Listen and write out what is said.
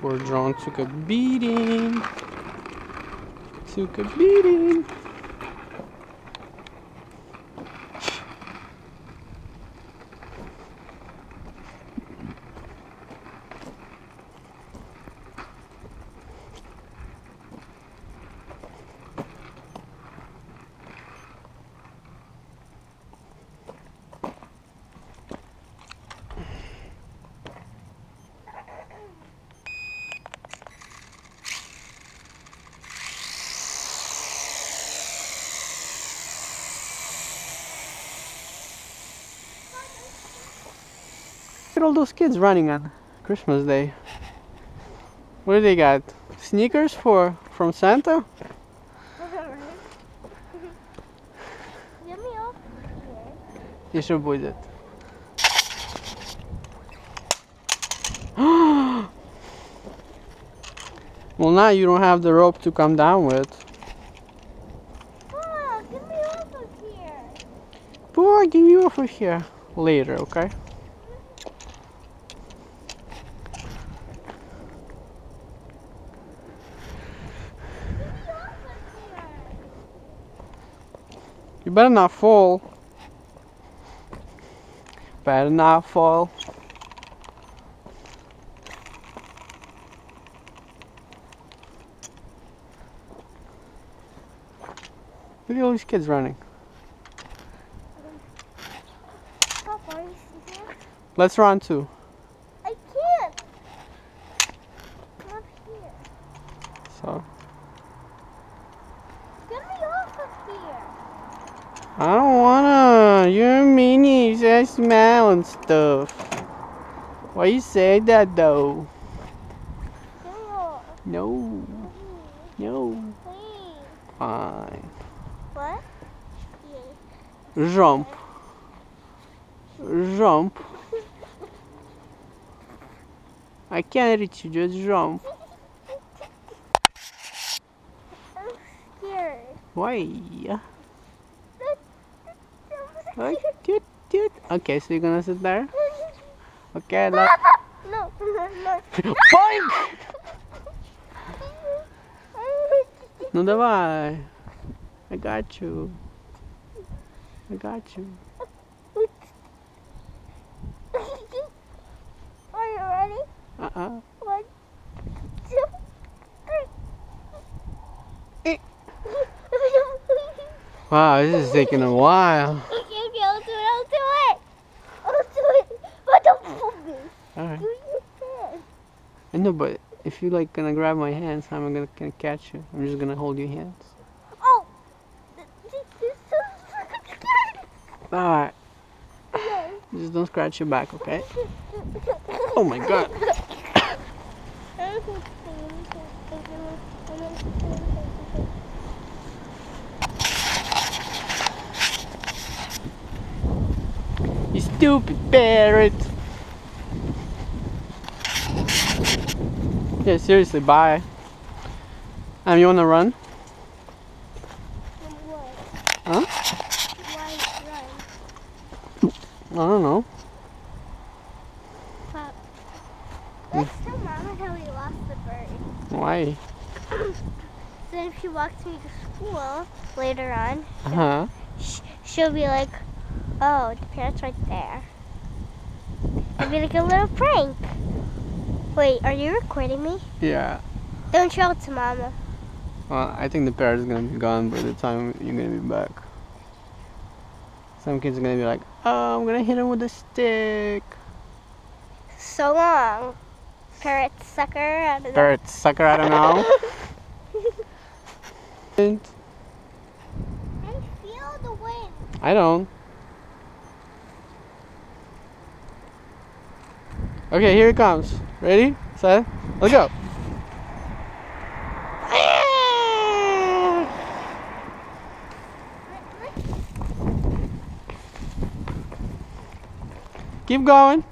Poor drone took a beating. Took a beating. at all those kids running on Christmas Day. What do they got? Sneakers for from Santa? Get me off here. Jeszcze будет. well, now you don't have the rope to come down with. Ah, get me off of here. Boy, get you over here later, okay? You better not fall. Better not fall. Look at all these kids running. Papa, are you here? Let's run too. I can't. Come up here. So Get me off of here. I don't wanna. You're a meanie. You say smell and stuff. Why you say that though? Get me off. No, no. Fine. What? Jump. Jump. I can't reach you. Just jump. I'm scared. Why? Okay, cute, cute. Okay, so you're gonna sit there. Okay, let. No, no, no. Boink! Ну давай. I got you. I got you. Are you ready? Uh-uh. One, two, Eh. three. Wow, this is taking a while. Alright. Do you can. I know, but if you like gonna grab my hands, how am I gonna, gonna catch you? I'm just gonna hold your hands. Oh. This is so freaking Alright. scary. Just don't scratch your back, okay? Oh my god. You stupid parrot. Yeah, seriously, bye. Um, you wanna run? Huh? I don't know. Let's tell Mama how we lost the bird. Why? So if she walks me to school later on, Uh huh. sh- she'll be like, "Oh, the parrot's right there." It'll be like a little prank. Wait, are you recording me? Yeah. Don't show it to Mama. Well, I think the parrot is gonna be gone by the time you're gonna be back. Some kids are gonna be like, "Oh, I'm gonna hit him with a stick." So long, parrot sucker. I don't know. Parrot sucker, I don't know. I feel the wind. I don't. Okay, here it comes. Ready, set, let's go. Keep going.